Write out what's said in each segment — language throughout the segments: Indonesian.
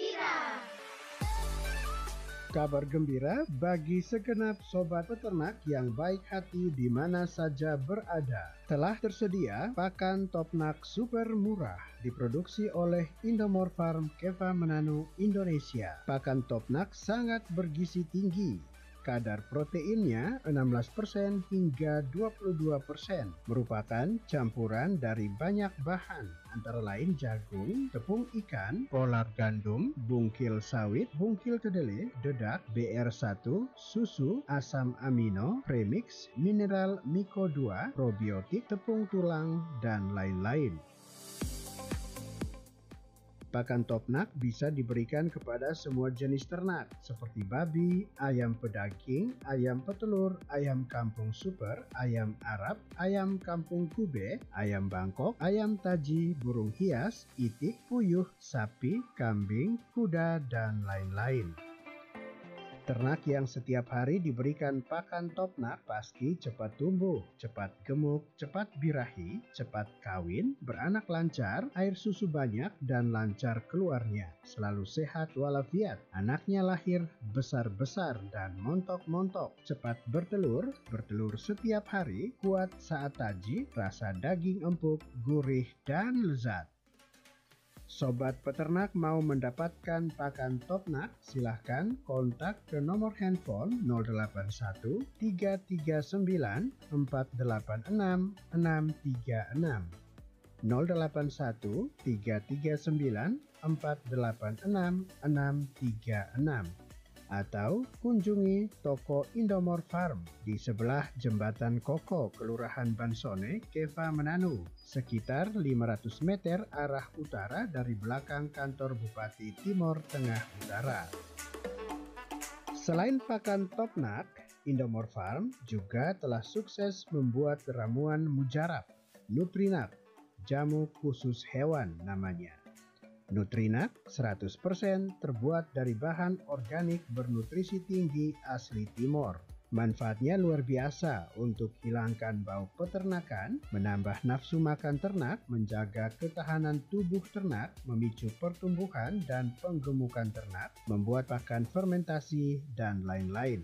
gembira. Kabar gembira bagi segenap sobat peternak yang baik hati di mana saja berada. Telah tersedia pakan topnak super murah diproduksi oleh Indomor Farm Keva Menanu Indonesia. Pakan topnak sangat bergizi tinggi Kadar proteinnya 16% hingga 22%, merupakan campuran dari banyak bahan, antara lain jagung, tepung ikan, polar gandum, bungkil sawit, bungkil kedelai, dedak, BR1, susu, asam amino, premix, mineral Miko 2, probiotik, tepung tulang, dan lain-lain. Pakan topnak bisa diberikan kepada semua jenis ternak seperti babi, ayam pedaging, ayam petelur, ayam kampung super, ayam Arab, ayam kampung kube, ayam Bangkok, ayam taji, burung hias, itik, puyuh, sapi, kambing, kuda, dan lain-lain. Ternak yang setiap hari diberikan pakan topnak pasti cepat tumbuh, cepat gemuk, cepat birahi, cepat kawin, beranak lancar, air susu banyak, dan lancar keluarnya. Selalu sehat walafiat. Anaknya lahir besar-besar dan montok-montok. Cepat bertelur, bertelur setiap hari, kuat saat taji, rasa daging empuk, gurih, dan lezat. Sobat peternak mau mendapatkan pakan topnak, silahkan kontak ke nomor handphone 081 339 486 636. 081 339 486 636 atau kunjungi toko Indomor Farm di sebelah Jembatan Koko, Kelurahan Bansone, Keva Menanu, sekitar 500 meter arah utara dari belakang kantor Bupati Timur Tengah Utara. Selain pakan topnak, Indomor Farm juga telah sukses membuat ramuan mujarab, Nutrinak, jamu khusus hewan namanya. Nutrinak 100% terbuat dari bahan organik bernutrisi tinggi asli Timor. Manfaatnya luar biasa untuk hilangkan bau peternakan, menambah nafsu makan ternak, menjaga ketahanan tubuh ternak, memicu pertumbuhan dan penggemukan ternak, membuat pakan fermentasi, dan lain-lain.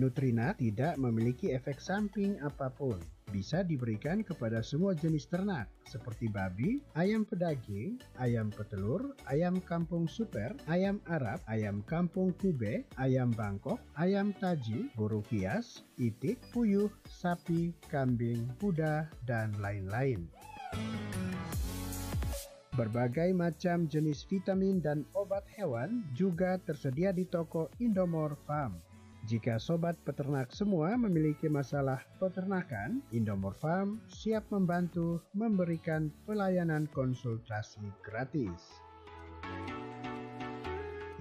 Nutrina tidak memiliki efek samping apa pun bisa diberikan kepada semua jenis ternak seperti babi, ayam pedaging, ayam petelur, ayam kampung super, ayam Arab, ayam kampung kube, ayam Bangkok, ayam taji, burung hias, itik, puyuh, sapi, kambing, kuda, dan lain-lain. Berbagai macam jenis vitamin dan obat hewan juga tersedia di toko Indomor Farm. Jika sobat peternak semua memiliki masalah peternakan, Indomor Farm siap membantu memberikan pelayanan konsultasi gratis.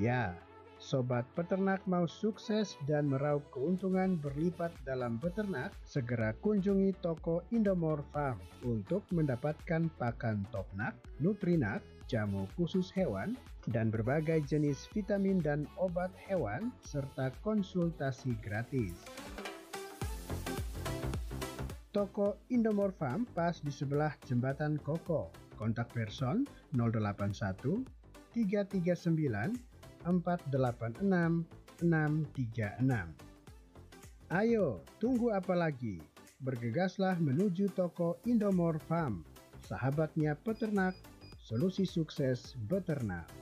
Ya, sobat peternak mau sukses dan meraup keuntungan berlipat dalam beternak, segera kunjungi toko Indomor Farm untuk mendapatkan pakan topnak, nutrinak, jamu khusus hewan, dan berbagai jenis vitamin dan obat hewan, serta konsultasi gratis. Toko Indomor Farm pas di sebelah jembatan Koko. Kontak person 081 339 486 636. Ayo, tunggu apa lagi? Bergegaslah menuju toko Indomor Farm, sahabatnya peternak solusi sukses beternak.